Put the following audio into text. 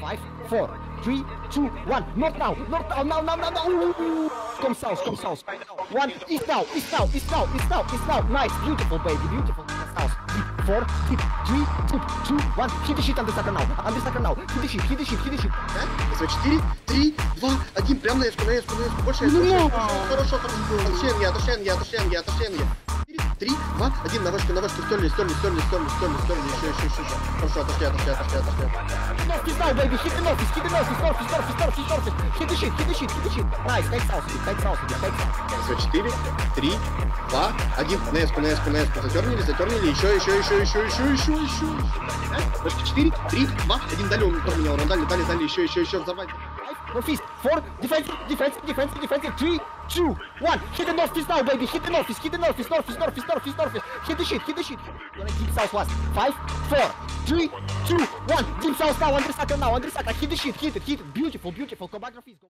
Five, four, three, two, one. North now, north now, now, now, now, now. Ooh. Come south, come south. One, east now, east now, east now, east now, east now. Nice, beautiful, baby, beautiful. South. Four, hit, three, two, two, one. Hit the shit under sucker now, under sucker now. Hit the shit, hit the shit, hit the shit. Да? 4, 3, 2, 1, прям на эшку, на эшку, на эшку, больше эшку. Хорошо, хорошо. Отошли я, отошли я, отошли я, отошли я. 3, 2, 1, на вышку, на вышку, стерли, стерли, стерли, стерли, стерли, стерли, еще, еще, еще, еще. Хорошо, отошли, отошли, отошли, отошли. Northeast, northeast, northeast. Hit the shit, hit the shit, hit the shit. Nice, take south, take south, take south. Все, 4, 3, 2, 1, на эску, на эску, на эску, затернили, затернили, еще, еще, еще, еще, еще, еще, еще. Вышка 4, 3, 2, 1, дали, он дали, дали, дали, еще, еще, еще, взорвать. Northeast, four, defensive, defensive, defensive, defensive, three, two, one. Hit the northeast now, baby. Hit the northeast, hit the northeast, northeast, northeast, northeast, northeast. Hit the shit, hit the shit. Gonna deep southwest. Five, four, three, two, one. Deep south now, under sucker now, under sucker. Hit the shit, hit it, hit it. Beautiful, beautiful. Choreography is go.